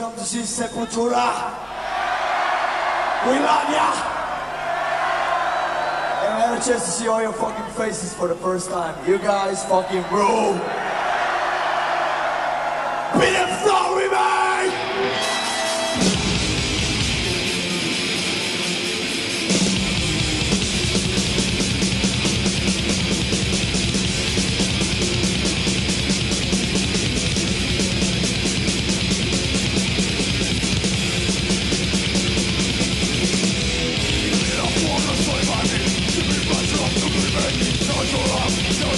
come to see Sepultura. We love ya. And I had a chance to see all your fucking faces for the first time. You guys fucking rule.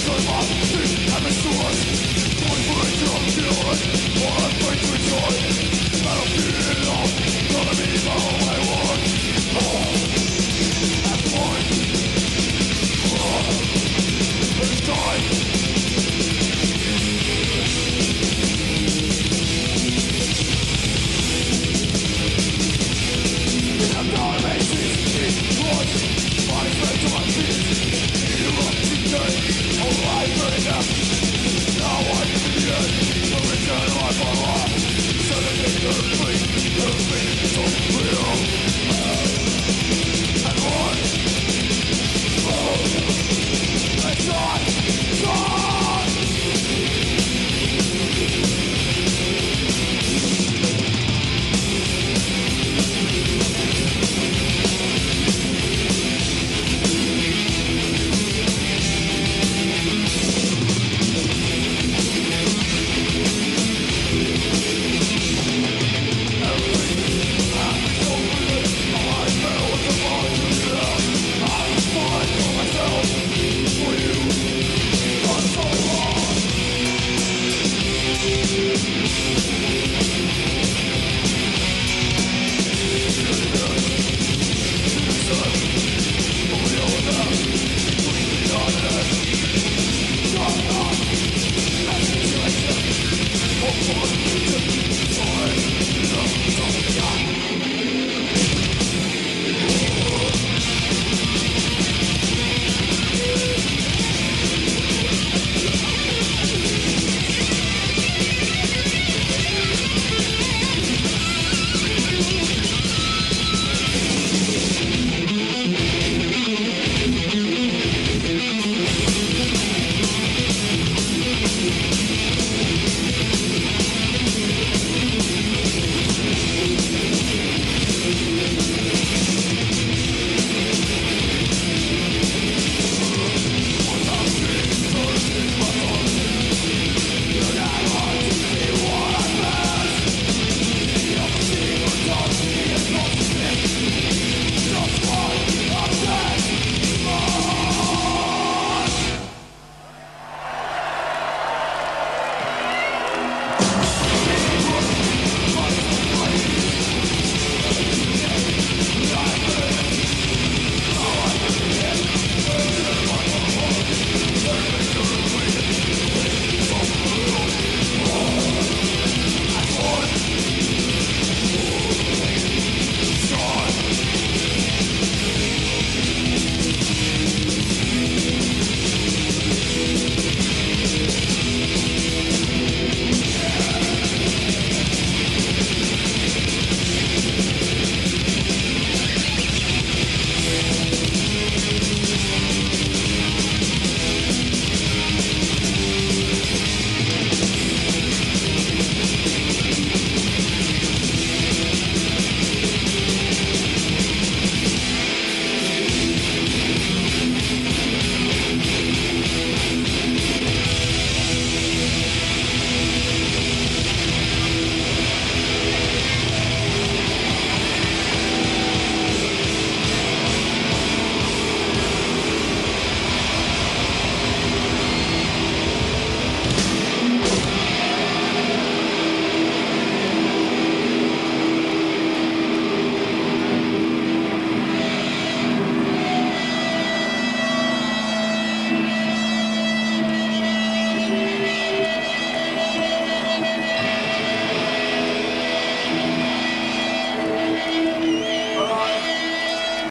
I'm a sword, one for a job. Good Música